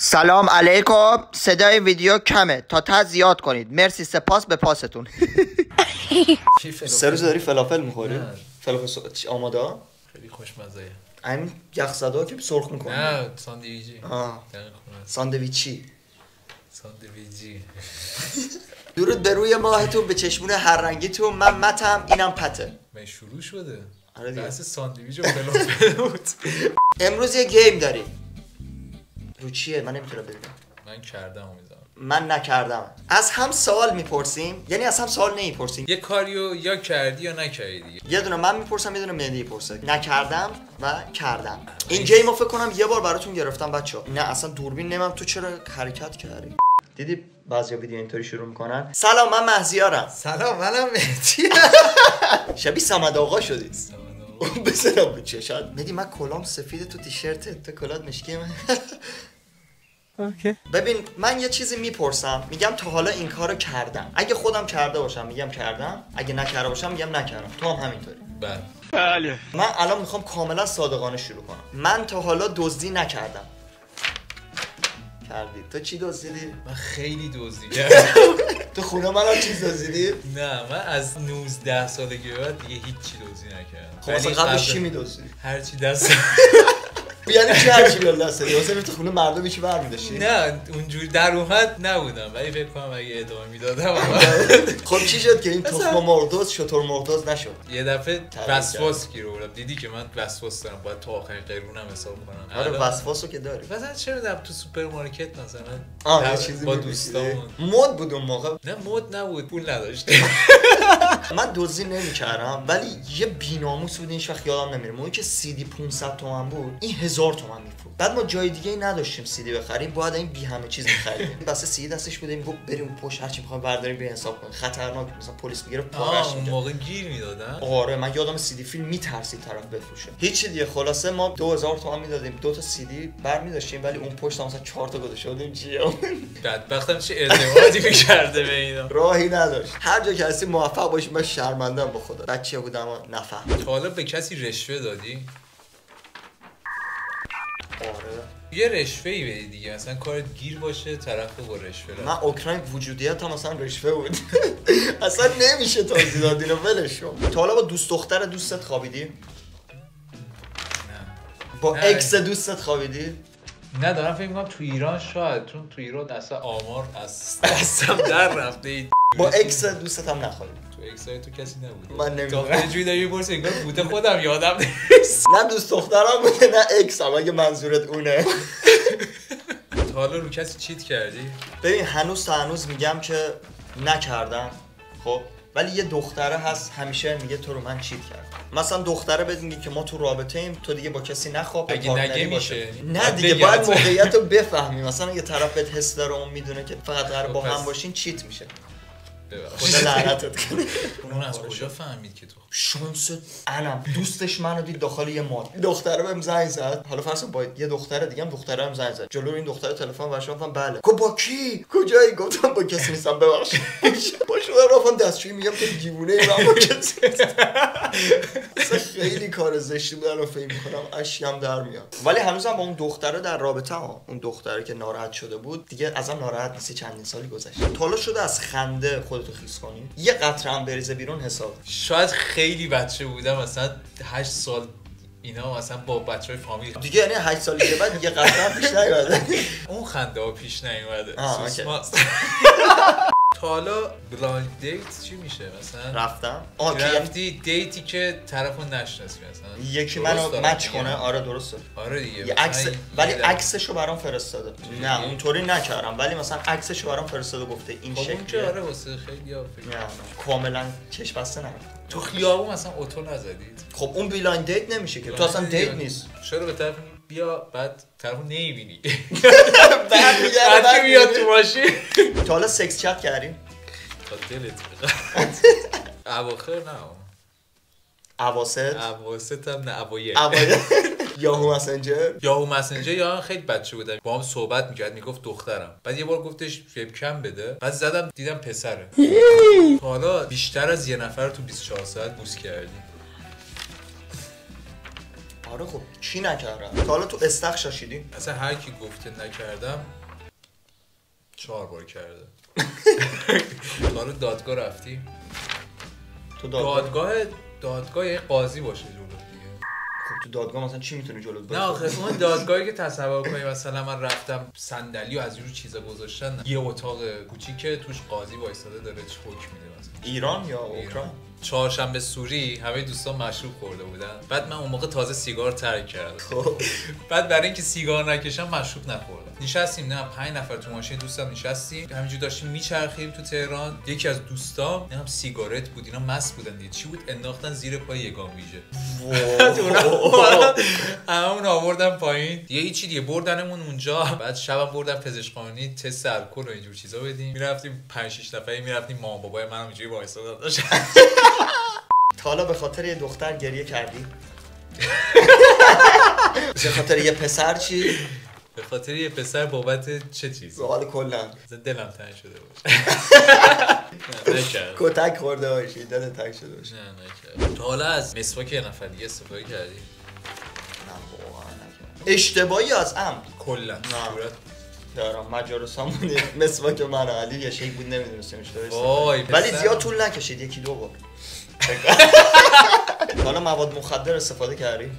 سلام علیکم. صدای ویدیو کمه. تا تا زیاد کنید. مرسی سپاس به پاستون؟ سه روز داری فلافل می‌خوری. فلافل آماده؟ خیلی خوشمزه همین یخ زده ها که سرخ می‌کنه. نه ساندویجی. ساندویچی. ساندویجی درود به روی ماهتون به چشمون هر رنگیتون. من متم اینم پته. من شروع شده. آره دیگه. بحث ساندویج و فلافل بود. امروز یه گیم داریم. رو چیه؟ من نمی‌تونم ببینم. من کردم امیدوارم من نکردم. از هم سوال می‌پرسیم. یعنی از هم سوال نمی‌پرسیم. یه کاریو یا کردی یا نکردی دیگه. یه دونه من می‌پرسم یه دونه مهدی پرسه نکردم و کردم. این گیم رو فکر کنم یه بار براتون گرفتم بچه نه اصلا دوربین نمیم. تو چرا حرکت کردی؟ دیدی بعضی ویدیو اینطوری شروع می‌کنن؟ سلام من مهزیارم سلام منم مهدی. شبیه سمد آقا شدی. بزنم به چشات. مدی من کلام سفید تو تیشرت تو کلات مشکی من. ببین من یه چیزی می‌پرسم میگم تا حالا این کارو کردم. اگه خودم کرده باشم میگم کردم. اگه نکرده باشم میگم نکردم. تو هم همینطوری. بله. من الان می‌خوام کاملا صادقانه شروع کنم. من تا حالا دزدی نکردم. کردی. تو چی دزدیدی؟ من خیلی دزدی کردم تو خونه من هم چیز دزدیدی؟ نه من از 19 سالگی بعد دیگه هیچ چی دزدی نکردم. خب قبلش قبل- چی میدزدی؟ هر چی دست یعنی چی هر چی بیاد دست واسه تو خونه مردم چی برمی‌داشتی نه اونجوری در اومد نبودم. ولی فکر کنم اگه ادامه می‌دادم خب چی شد که این تخم مرغ دزد شترمرغ دزد نشد؟ یه دفعه وسواس گیر آوردم. دیدی که من وسواس دارم. باید تا آخرین قرونم حساب کنم. آره وسواسو که داری. مثلا چه می‌دونم تو سوپرمارکت مثلا آه چیزی با؟ دوستامون. مد بود اون موقع. نه مد نبود. پول نداشتیم من دزدی نمی‌کردم ولی یه بیناموس بود این وقت یادم نمیره. موقعی که سی دی 500 تومن بود این هزار تومن میفروخت. بعد ما جای دیگه ای نداشتیم سی دی بخریم باید این بی همه چیز می‌خریم بس سی دی دستش بودیم گفت بریم پشت هرچی می‌خوایم برداریم به حساب کنیم. خطرناک مثلا پلیس می‌گیره پارش می‌کرد. موقع گیر می‌دادن؟ آره من یادم سی دی فیلم میترسید طرف بفروشه. هیچی دیگه خلاصه ما 2000 تومن می‌دادیم. دو تا سی دی برمی‌داشتیم ولی اون پشت مثلا 4 تا گذاشته بودیم چیه بدبختم چه ازدواجی می‌کرده به اینا. راهی نداشت. هر جا که هستی موفق باشی من شرمندم به خدا. بچه بودم و نفهم تا حالا به کسی رشوه دادی؟ آره. یه رشوه ای بدی دیگه مثلا کارت گیر باشه طرف با رشوه من اوکراین وجودیت هم مثلا رشوه بود. اصلا نمیشه توضیح داد اینو ولش کن. تا حالا با دوست دختر دوستت خوابیدی؟ نه. با نه. ex دوستت خوابیدی؟ نه دارم فکر می‌کنم تو ایران شاید چون تو ایران اصلا آمار از دستم در رفته. با ex دوستت هم نخوابیدی. تو ex ای تو کسی نبود من نمی‌دونم. تا یه جوری داری می‌پرسی انگار بوده خودم یادم نیست نه دوست دخترم بوده نه ex هم اگه منظورت اونه تا حالا رو کسی cheat کردی ببین هنوز تا هنوز میگم که نکردم خب ولی یه دختره هست همیشه میگه تو رو من cheat کردم مثلا دختره میگه که ما تو رابطه ایم تو دیگه با کسی نخواب اگه نگه. میشه. نه دیگه باید. موقعیت رو بفهمی مثلا یه طرف بهت حس داره اون می‌دونه که فقط قرار با خب هم باشین cheat میشه. خدا لعنتت کنه. اون از کجا فهمید که تو شانس انم دوستش منو دید داخل یه مال دختره بهم زنگ زد. حالا فرض کن با یه دختره دیگه هم دختره هم زنگ زد. جلو این دختره تلفن ورش گفتم بله. گفت با کی؟ کجایی؟ گفتم با کسی نیستم ببخشید. با شما رفتم دستشویی میگم تو دیوونه ای من با کسی خیلی کار زشتی بود الان فکر می‌کنم اشکم در میاد. ولی هنوزم با اون دختره در رابطه ها. اون دختره که ناراحت شده بود دیگه ازم ناراحت نیستی چندین سالی گذشته حالا شده از خنده خودتو خیس کنی. یه قطره هم بریزه بیرون حساب. شاید خیلی بچه بودم مثلا 8 سال اینا مثلا با بچه های فامیل. دیگه یعنی 8 سال دیگه بعد دیگه قطعا هم پیش نیومده. اون خنده ها پیش نیومده. سوسماست. تا حالا blind date چی میشه مثلا؟ رفتم. آه یعنی رفتی date ی که طرفو نشناسی مثلا. یکی منو match. کنه. آره درسته. آره دیگه. یه عکس ولی عکسشو برام فرستاده. نه اونطوری نکردم. ولی مثلا عکسشو برام فرستاده گفته این خب اون که آره واسه خیلی کاملا چش بسته نه تو خیابون مثلا اتو نزدید. خب اون blind date نمیشه که. تو اصلا date نیست. چرا به طرف بیا بعد طرفو نمی‌بینی. بعد که میاد تو ماشین. تا حالا sex chat کردیم؟ تا دلت اواخر نه. اواسط؟ اواسط هم نه اوایل. اوایل. Yahoo Messenger؟ Yahoo Messenger یا خیلی بچه بودم. با هم صحبت می‌کرد می‌گفت دخترم. بعد یه بار گفتش وبکم بده. بعد زدم دیدم پسره. حالا بیشتر از یه نفر تو 24 ساعت بوس کردی آره خب کی نکردم؟ تا حالا تو استخ شاشیدی؟ اصلا هر کی گفته نکردم چهار بار کرده. تا حالا دادگاه رفتی؟ تو دادگاه؟ دادگاه دادگاه یه قاضی باشه جلو دیگه. خب تو دادگاه مثلا چی می‌تونه جلوت نه آخه اون دادگاهی که تصور کنی مثلا من رفتم صندلی و از جور چیزا گذاشتن یه اتاق کوچیکه توش قاضی وایساده داره چه حکم میده مثلا. ایران یا. اوکراین؟ چهارشنبه سوری همه دوستان مشروب خورده بودن. بعد من اون موقع تازه سیگار ترک کردم. خب. بعد برای اینکه سیگار نکشم مشروب نخوردم. نشستیم. نه پنج نفر تو ماشین دوستم نشستیم. همینجور داشتیم میچرخیم تو تهران. یکی از دوستام هم سیگارت بود اینا مست بودن دیگه. چی بود؟ انداختن زیر پای یگان ویژه. همون آوردن پایین. یه هیچی دیگه بردنمون اونجا. بعد شبم بردن پزشکخانه تست الکل و اینجور چیزا بدیم. می‌رفتیم 5 6 نفری می‌رفتیم. مامان بابای منم اینجوری وایساده داشت تا حالا به خاطر یه دختر گریه کردی؟ به خاطر یه پسر چی؟ به خاطر یه پسر بابت چه چیزی؟ سوال کلا. دلم تنگ شده باشه. نه نکرد. کتک خورده باشی دل تنگ شده باشی نه نکرد. تا حالا از مسواک یه نفر دیگه استفاده کردی؟ نه واقعا نکردم. اشتباهی از عمد. کلا. صورت. دارم. مجارس همون مسواک من علی یه شیک بود نمی‌دونستیم وای، ولی. زیاد طول نکشید یکی دو بار. حالا مواد مخدر استفاده کردی؟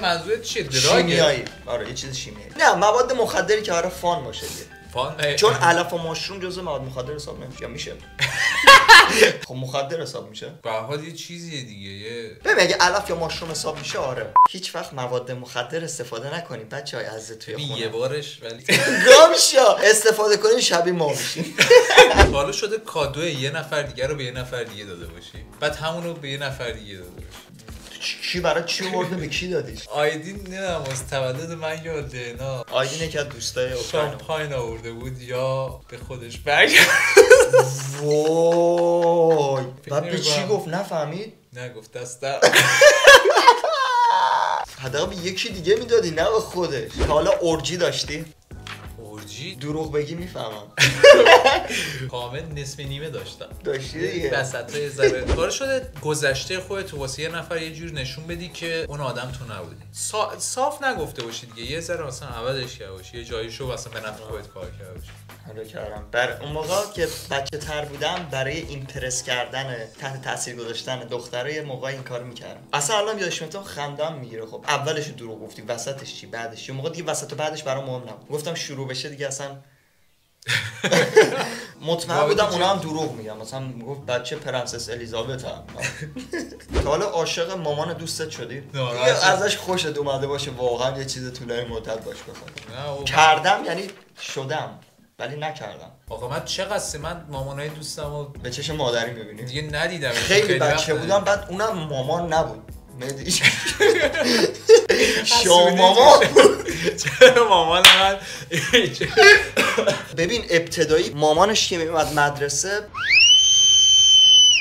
منظورت چیه؟ دراگه؟ شیمیایی. آره یه چیز شیمیایی. نه مواد مخدری که آره فان باشه دیگه. فان؟ چون علف و ماشروم جزو مواد مخدر حساب نمیشه یا میشه؟ خب مخدر حساب میشه. به حال یه چیزیه دیگه یه ببین اگه علف یا ماشروم حساب میشه آره. هیچ وقت مواد مخدر استفاده نکنید بچه های عزیز توی خونه. یه بارش ولی گام شا استفاده کنید شبیه ما میشین حالا شده کادو یه نفر دیگه رو به یه نفر دیگه داده باشی. بعد همون رو به یه نفر دیگه داده باشی. کی برای چی ورده به کی دادیش آیدین نمی‌دونم از تولد من یاده نه. آیدین یکی از دوستای اوکراین شامپاین آورده بود یا به خودش برگرد. وای. بعد به چی. گفت؟ نفهمید؟ نگفت دستم حداقل به یکی دیگه می‌دادی نه به خودش. حالا اورجی داشتی؟ دروغ بگی می‌فهمم. کامل نصف نیمه داشتم. داشتی دیگه. وسط های ذره کار شده گذشته خودت واسه یه نفر یه جور نشون بدی که اون آدم تو نبودی. صا- صاف نگفته باشی دیگه. یه ذره مثلا عوضش کرده باشی. یه جاییشو مثلا به نفع خودت کار کرده باشی. آره کردم. بر اون موقع که بچه تر بودم برای ایمپرس کردن تحت تاثیر گذاشتن دختره یه موقع این کار می‌کردم. اصلا الان یادش میاد خندم می‌گیره. خب اولش رو دروغ گفتی. وسطش چی؟ بعدش چی؟ موقع دیگه وسط و بعدش برام مهم نبود. گفتم شروع بشه دیگه اصلا مطمئن واقعا بودم اونا هم دروغ میگم مثلا گفت بچه پرنسس الیزابت هم. تا حالا عاشق مامان دوستت شدی؟ شد. ازش خوشت اومده باشه واقعا یه چیز طولانی مدت باش بخواد. کردم یعنی شدم ولی نکردم. آقا من چقدر من مامانای دوستم رو به چشم مادری می‌بینی؟ دیگه ندیدم. خیلی بچه. بودم بعد اونم مامان نبود. مهدی مامان چرا مامان من ببین ابتدایی مامانش که میومد مدرسه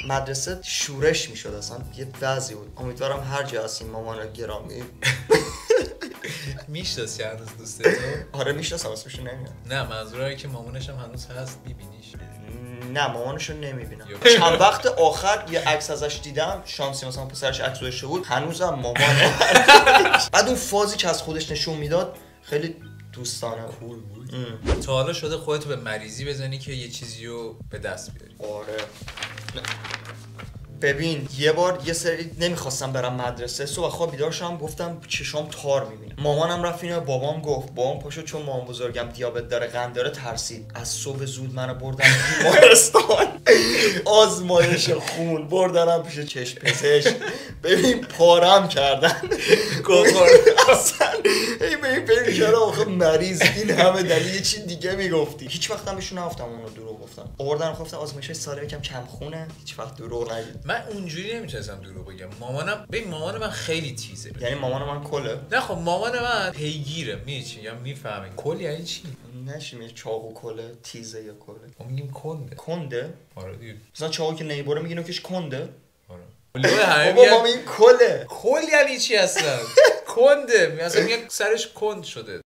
مدرسه شورش می‌شد اصلا یه وضعی بود امیدوارم هر جا هستین مامان گرامی می‌شناسی هنوز دوست تو آره می‌شناسم اسمشو نمیاد نه منظورم که مامانش هم هنوز هست میبینیش نه مامانشو نمی‌بینم. چند وقت آخر یه عکس ازش دیدم شانسی مثلا پسرش عکس گذاشته بود هنوزم مامانه بعد اون فازی که از خودش نشون می‌داد خیلی دوستانه کول بود. تا حالا شده خودتو به مریضی بزنی که یه چیزی رو به دست بیاری. آره. ببین یه بار یه سری نمی‌خواستم برم مدرسه صبح خواب بیدار شدم گفتم چشام تار می‌بینه. مامانم رفت اینو بابام گفت بابام پاشو چون مامان بزرگم دیابت داره قند داره ترسید. از صبح زود منو بردن بیمارستان آزمایش خون بردنم پیش چشم پزشک. ببین پارم کردن. اصلا. ای به این فکر کردم آخه مریض این همه دلیل چی دیگه می‌گفتی. هیچ وقت هم بهشون نگفتم اونو دروغ گفتم. آوردن گفتم آزمایش سال یکم کم خونه. هیچ وقت دروغ نگید من اونجوری نمی‌تونستم دروغ بگم. مامانم ببین مامان من خیلی تیزه. یعنی مامان من کله؟ نه خب مامان من پیگیره. چی؟ یا می‌فهمه کل یعنی چی؟ نشیم چاقو کله تیزه یا کله؟ ما میگیم کنده. کنده؟ آره دیگه. مثلا چاقو که نیبره میگی نوکش کنده؟ آره. بابا ما میگیم کله. کل یعنی چی اصلا؟ کنده. اصلا میگن سرش کند شده.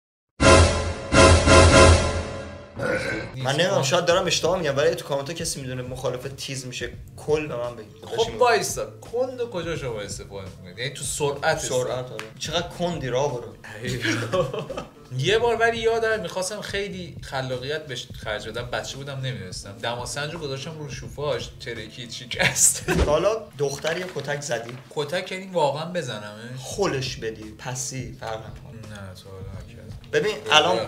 من نمی‌دونم شاید دارم اشتباه میگم ولی تو کامنت کسی می‌دونه مخالف تیز میشه. کل به من بگید. خب وایسا. کند کجا شما استفاده می‌کنید؟ یعنی تو سرعت سرعت آره. چقدر کندی را برو. یه بار ولی یادم می‌خواستم خیلی خلاقیت بهش خرج بدم بچه بودم نمی‌دونستم. دماسنج رو گذاشتم رو شوفاش ترکید شکست. حالا دختر یه کتک زدی؟ کتک یعنی واقعا بزنمش؟ خلش بدی پسی فرق نه تو. ببین الان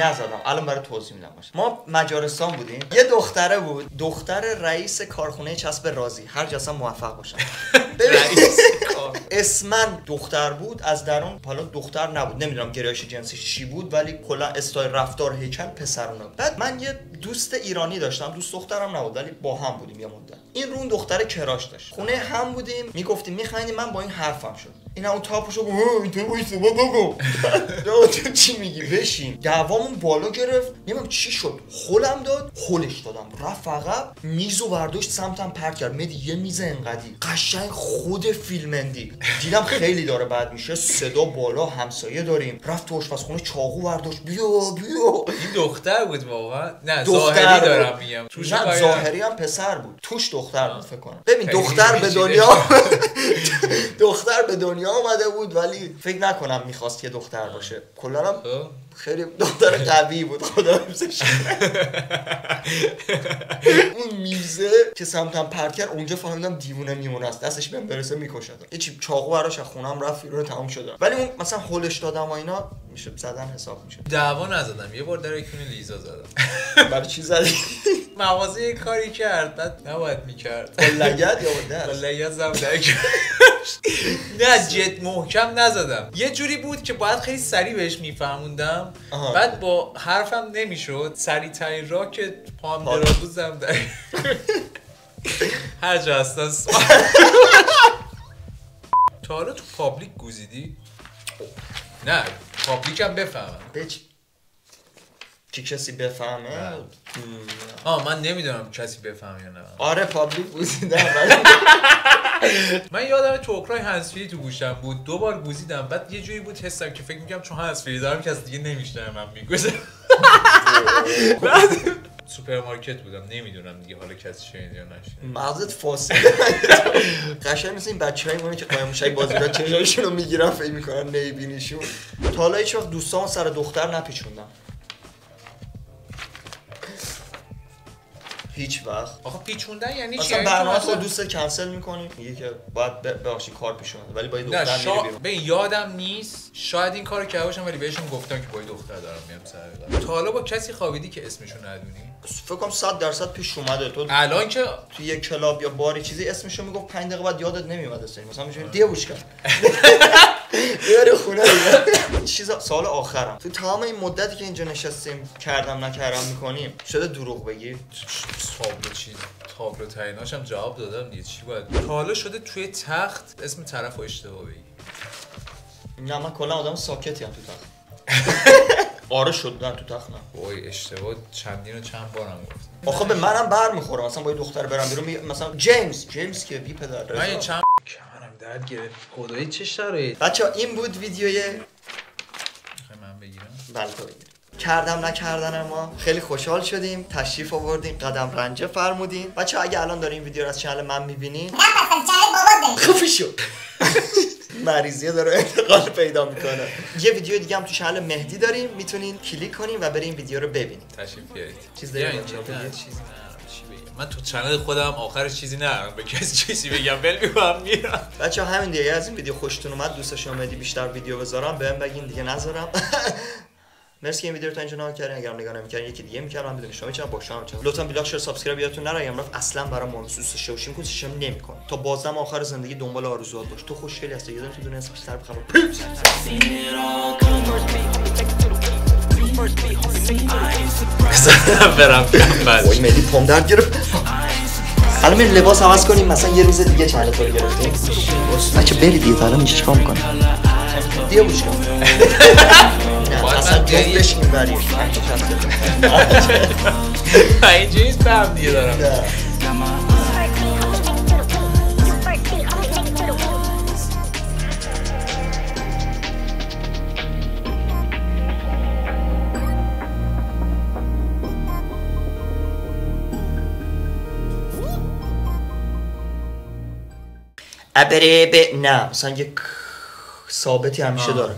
نزدم. الان برای توضیح میدم. باشه. ما مجارستان بودیم. یه دختره بود. دختر رئیس کارخونه چسب رازی. هر جسم موفق باشن ببین رئیس. اسمن دختر بود. از درون حالا دختر نبود. نمی‌دونم گرایش جنسیش چی بود ولی کلا استایل رفتار هیکل پسرونه بعد من یه دوست ایرانی داشتم دوست دخترم نبود ولی با هم بودیم یه مدت. این رو اون دختر کراش داشت. خونه هم بودیم می‌گفتیم میخندیم من با این حرفم شد. این همون تاپشو وایسا بگو تو چی میگی؟ بشین. دعوامون بالا گرفت. نمی‌دونم چی شد. خولم داد خولش دادم. رفت عقب میز و برداشت سمتم پرت کرد. مدی یه میز انقدی. قشنگ خود فیلمندی دیدم خیلی داره بد میشه. صدا بالا همسایه داریم. رفت تو آشپزخونه چاقو برداشت. بیا بیا. این دختر بود واقعا؟ نه دختر بود. دارم میگم توش نه ظاهری هم پسر بود. توش دختر بود. فکر کنم. ببین دختر به دنیا دختر به دنیا آمده بود ولی فکر نکنم می‌خواست که دختر باشه. کلا هم خب. خیلی دختر قوی بود. خدا اون میزه که سمتم پرت کرد اونجا فهمیدم دیوونه میمونه است دستش بهم برسه می‌کشد یه چی چاقو براش از خونم رفت رو تمام شد. ولی اون مثلا هولش دادم و اینا میشه زدن حساب میشه. دعوا نزدم. یه بار در لیزا زدم. چی زدی مغازه یه کاری کرد بعد نباید می‌کرد لگد یا با دست یه زم نه جد محکم نزدم یه جوری بود که باید خیلی سریع بهش میفهموندم. بعد با حرفم نمی‌شد سریع ترین را که پام حالا. درازو زم در هر جا هستن سوال. تا حالا تو پابلیک گوزیدی؟ نه پابلیک هم بفهمم که کسی بفهمه؟ بله. آه من نمی‌دونم کسی بفهم یا نه. آره public گوزیدم من یادم تو اوکراین هندزفری تو گوشم بود. دو بار گوزیدم. بعد یه جوری بود حسم که فکر می‌کنم چون هندزفری دارم که از دیگه نمیشنه من میگوزم بعد سوپرمارکت بودم. نمی‌دونم دیگه حالا کسی شنید یا نشنید. مغزت فاصله. قشنگ مثل این بچه های که قایم موشک بازی را چشاشون رو می‌گیرن فکر می‌کنن نمی‌بینیشون تا حالا هیچ وقت دوستان سر دختر نپیچوندم. هیچ وقت. آخه پیچوندن یعنی چی؟ مثلا یعنی تو برنامه خود دوست کنسل می‌کنی میگه که باید ببخشید کار پیش اومده ولی با یه نه دختر شا... به یادم نیست. شاید این کارو کرده باشم ولی بهشون گفتم که با یه دختر دارم میام سر. تا حالا با کسی خوابیدی که اسمشو ندونی؟ فکر کنم 100 درصد پیش اومده. تو الان که توی یه کلاب یا باری چیزی اسمشو می‌گفت 5 دقیقه بعد یادت نمیومد اصلا مثلا میشه دیوش کرد بیاری خونه. دیگه چیز سال آخرم. تو تمام این مدتی که اینجا نشستیم کردم نکردم می‌کنیم شده دروغ بگی؟ تابلو چی تابلو تریناش هم جواب دادم دیگه. چی باید حالا شده توی تخت اسم طرف رو اشتباه بگی. نه من کلا آدم ساکتی هم تو تخت. آره شد نه تو تخت نه. وای اشتباه چندین و چند بارم گفتم. آخه به منم بر می‌خوره مثلا با یه دختر برم بیرون مثلا جیمز جیمز که بی پدر. من چند درد گرفت. خدایی چه شرایط. بچه این بود ویدیوی می‌خوای من بگیرم؟ بله تو بگیر. کردم نکردن ما. خیلی خوشحال شدیم. تشریف آوردین قدم رنجه فرمودین. بچه اگه الان دارین این ویدیو رو از channel من می‌بینین خفی شد مریضیه داره انتقال پیدا می‌کنه. یه ویدیو دیگه هم تو channel مهدی داریم. می‌تونین کلیک کنین و برین ویدیو رو ببینین. تشریف بیارید. چیز داری بیا بچه‌ها اینجا. نه، من تو channel خودم آخرش چیزی ندارم به کسی چیزی بگم. ول می‌کنم میرم. بچه همین دیگه. از این ویدیو خوشتون اومد دوستش اومدی بیشتر ویدیو بذارم. بهم بگین دیگه نذارم. مرسی که این ویدیو رو تا اینجا نگاه کردین. اگر نگاه نمی‌کردین یکی دیگه می‌کردم. من بدون شما چرا با شما چرا لطفا like share subscribe یادتون نره. اگه رفت اصلا برام مهم نیست دوست شوشی می‌کنی شم نمی‌کنه. تا بازدم آخر زندگی دنبال آرزوات باش. تو خوشگلی هستی. یه دونه تو دنیا بیشتر بخوام برم وای ملی پام درد گرفت. الان میریم لباس عوض کنیم. مثلا یه روز دیگه تو رو گرفتیم. بچه بری دیگه تا الان اینجا چیکار می‌کنی؟ دیگه بوش کن. اصلا جفتش این بریم اینجا نیست به هم دیگه دارم. ابره نه مثلا یه ک- ثابتی همیشه. داره